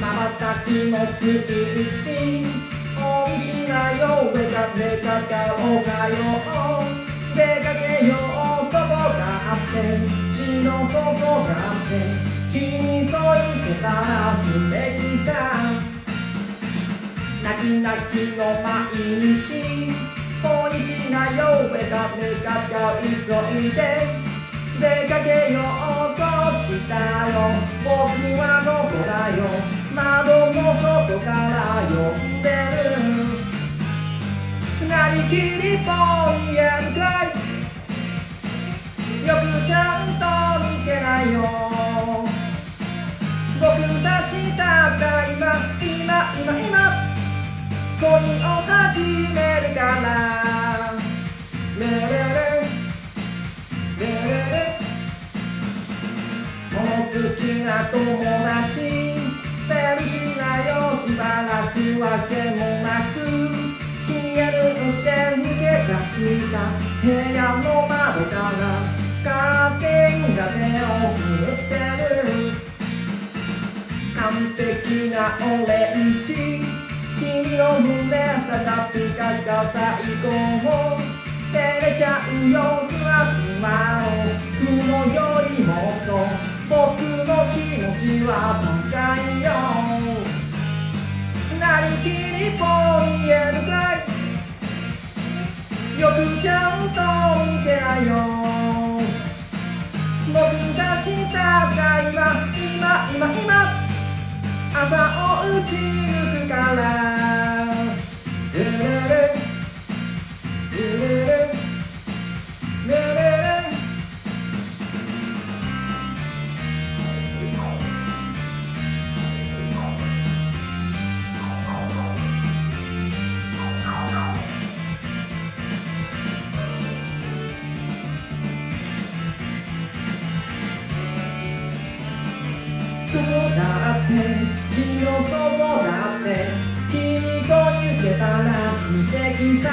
瞬きのスピーチお見しなよ出か出かかおうかよ出かけようどこだって血の底だって君といてたらすべきさ泣き泣きの毎日恋しなよ出か出かか急いで窓の外から呼んでるなりきりぼんやるかいよくちゃんと見てないよ僕たちただ今今今今恋を始めるからレレレレレレもう好きな友達ばらくわけもなく消える。って抜け出した部屋の窓からカーテンが手を振ってる。完璧なオレンジ君の胸下ピカピカ最高照れちゃうよふわふわを雲よりもっと僕の気持ちは高いよなりきりぼんやるかの底だって君と行けたら素敵さ。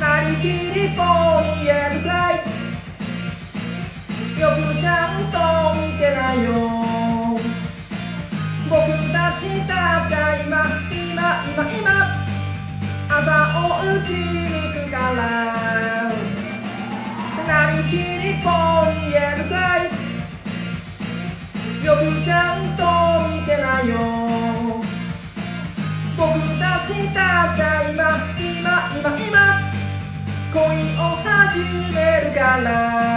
なりきりぼんやるかい。よくちゃんと見てないよ。僕たちただ今今今今朝を打ちに行くから。なりきりぼんやるかい。よくちゃんと見てないよ。僕たちたが今今今今。恋を始めるから。